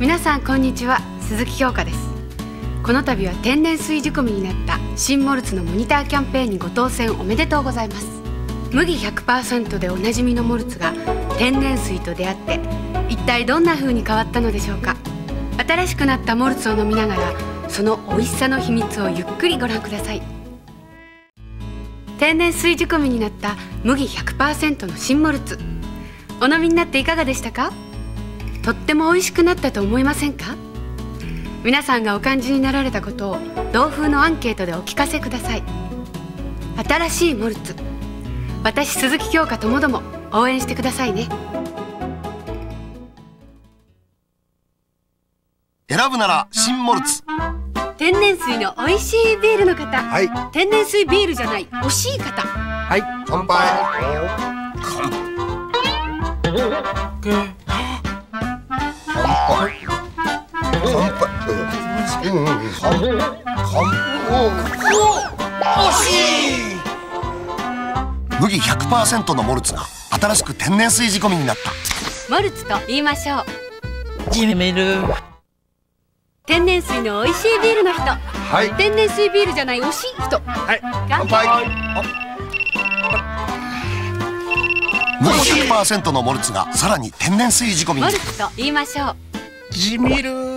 皆さんこんにちは。鈴木京香です。この度は天然水仕込みになった新モルツのモニターキャンペーンにご当選おめでとうございます。麦100%でおなじみのモルツが天然水と出会って一体どんな風に変わったのでしょうか。新しくなったモルツを飲みながらその美味しさの秘密をゆっくりご覧ください。天然水仕込みになった麦100%の新モルツ。お飲みになっていかがでしたか？とっても美味しくなったと思いませんか？皆さんがお感じになられたことを同風のアンケートでお聞かせください。新しいモルツ。私鈴木京香ともども応援してくださいね。選ぶなら新モルツ。天然水の美味しいビールの方。はい。天然水ビールじゃない惜しい方。はい乾杯。乾杯うんうんうん。乾惜しい。麦100%のモルツが新しく天然水仕込みになった。モルツと言いましょう。ジメル。天然水の美味しいビールの人。はい。天然水ビールじゃない惜しい人。はい。乾乾杯。麦100%のモルツがさらに天然水仕込みに。モルツと言いましょう。じみる